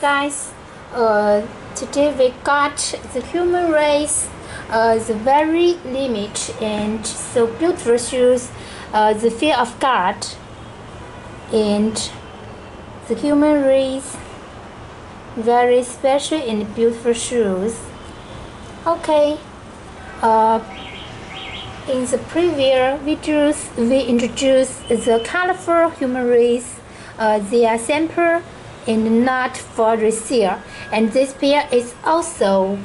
guys. Uh, today we got the human race uh, the very limit and so beautiful shoes uh, the fear of God and the human race very special and beautiful shoes okay uh, in the previous videos we introduced the colorful human race uh, their sample and not for resale. And this pair is also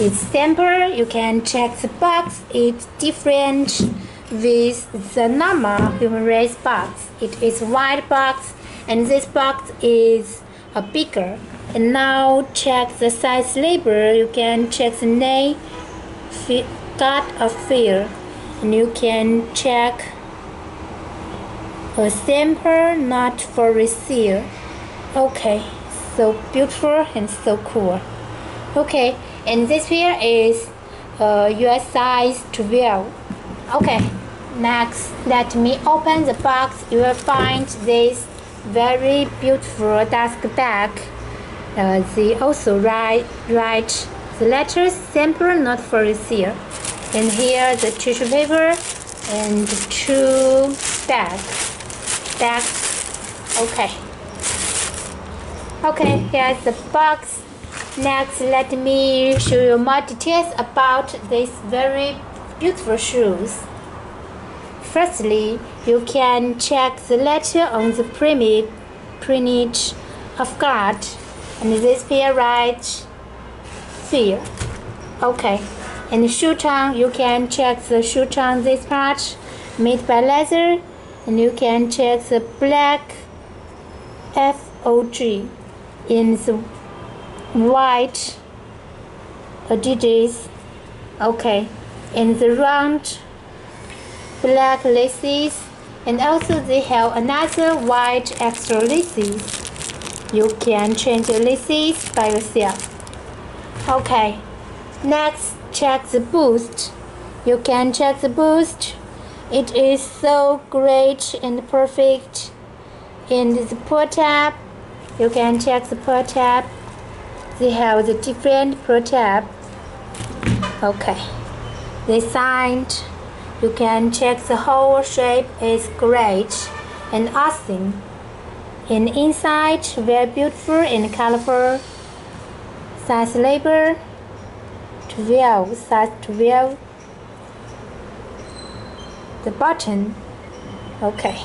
its sample. You can check the box. It's different with the normal human race box. It is white box and this box is a bigger. And now check the size label. You can check the name, God of Fear, and you can check a sample not for resale okay so beautiful and so cool. Okay and this here is uh, your size 12 okay next let me open the box. You will find this very beautiful desk bag. Uh, they also write write the letters sample not for resale and here the tissue paper and two bags. Bags. Okay Okay, here's the box. Next, let me show you more details about these very beautiful shoes. Firstly, you can check the letter on the print of God, and this pair right here. Okay, and shoe tongue, you can check the shoe tongue this part made by leather, and you can check the black FOG in the white Adidas okay in the round black laces and also they have another white extra laces. You can change the laces by yourself. Okay next check the boost. You can check the boost. It is so great and perfect. In the pull tab you can check the per tab they have the different per tab okay. They signed. You can check the whole shape is great and awesome. And inside very beautiful and colorful size label. 12 size 12 the button. Okay.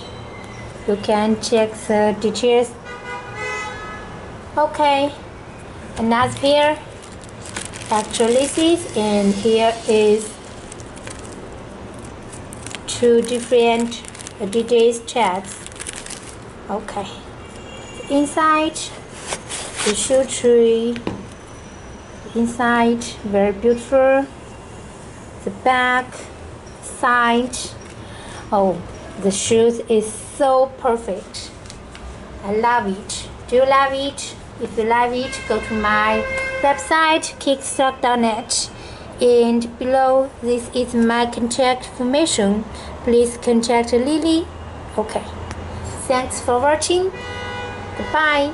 You can check the details okay. Another pair actually this and here is two different Adidas tabs okay. Inside the shoe tree. Inside very beautiful. The back side. Oh the shoes is so perfect. I love it. Do you love it if you like it, go to my website kickstalk.net and below this is my contact information. Please contact Lily. Okay. Thanks for watching. Goodbye.